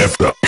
FM.